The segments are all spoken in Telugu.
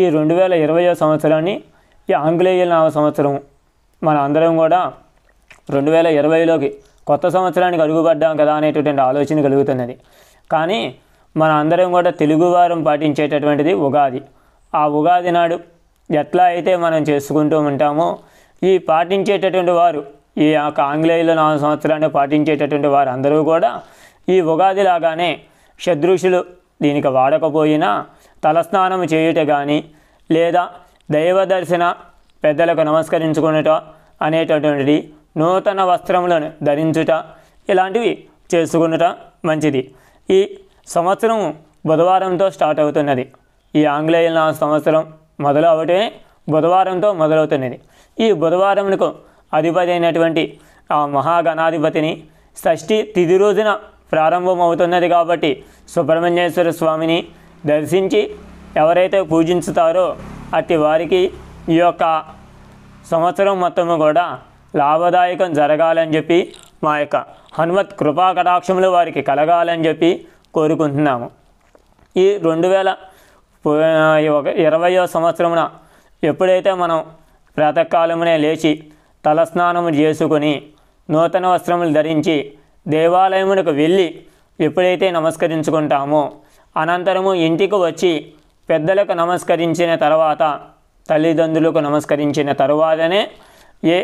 ఈ రెండు వేల ఇరవయో సంవత్సరాన్ని ఈ ఆంగ్లేయ నామ సంవత్సరం మన అందరం కూడా రెండు వేల ఇరవైలోకి కొత్త సంవత్సరానికి అడుగుపడ్డాం కదా అనేటటువంటి ఆలోచన కలుగుతున్నది. కానీ మన అందరం కూడా తెలుగువారం పాటించేటటువంటిది ఉగాది. ఆ ఉగాది నాడు ఎట్లా అయితే మనం చేసుకుంటూ ఉంటామో ఈ పాటించేటటువంటి వారు ఈ యొక్క ఆంగ్లేయుల నాలుగు సంవత్సరాన్ని పాటించేటటువంటి వారు అందరూ కూడా ఈ ఉగాది లాగానే షడ్రుషులు దీనికి వాడకపోయినా తలస్నానం చేయుట కానీ లేదా దైవ దర్శన పెద్దలకు నమస్కరించుకునుట అనేటటువంటిది నూతన వస్త్రములను ధరించుట ఇలాంటివి చేసుకునుట మంచిది. ఈ సంవత్సరం బుధవారంతో స్టార్ట్ అవుతున్నది. ఈ ఆంగ్లేయుల సంవత్సరం మొదలు అవటమే బుధవారంతో మొదలవుతున్నది. ఈ బుధవారంకు అధిపతి అయినటువంటి ఆ మహాగణాధిపతిని షష్ఠి తిది రోజున ప్రారంభమవుతున్నది కాబట్టి సుబ్రహ్మణ్యేశ్వర స్వామిని దర్శించి ఎవరైతే పూజించుతారో అట్టి వారికి ఈ యొక్క సంవత్సరం మొత్తము కూడా లాభదాయకం జరగాలని చెప్పి మా యొక్క హనుమత్ కృపా కటాక్షములు వారికి కలగాలని చెప్పి కోరుకుంటున్నాము. ఈ రెండు వేల ఒక ఇరవయో సంవత్సరమున ఎప్పుడైతే మనం ప్రాతకాలమునే లేచి తలస్నానము చేసుకొని నూతన వస్త్రములు ధరించి దేవాలయమునకు వెళ్ళి ఎప్పుడైతే నమస్కరించుకుంటామో అనంతరము ఇంటికి వచ్చి పెద్దలకు నమస్కరించిన తర్వాత తల్లిదండ్రులకు నమస్కరించిన తరువాతనే ఏ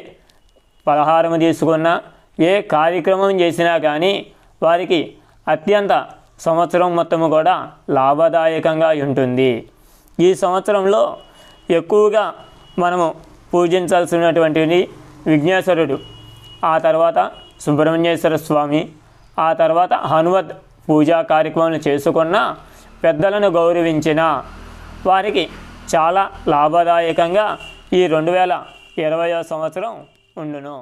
పలహారం తీసుకున్నా ఏ కార్యక్రమం చేసినా కానీ వారికి అత్యంత సంవత్సరం మొత్తము కూడా లాభదాయకంగా ఉంటుంది. ఈ సంవత్సరంలో ఎక్కువగా మనము పూజించాల్సినటువంటిది విఘ్నేశ్వరుడు. ఆ తర్వాత సుబ్రహ్మణ్యేశ్వర స్వామి ఆ తర్వాత హనుమత్ పూజా కార్యక్రమాలు చేసుకున్న పెద్దలను గౌరవించిన వారికి చాలా లాభదాయకంగా ఈ రెండు వేల ఇరవయో సంవత్సరం ఉండును.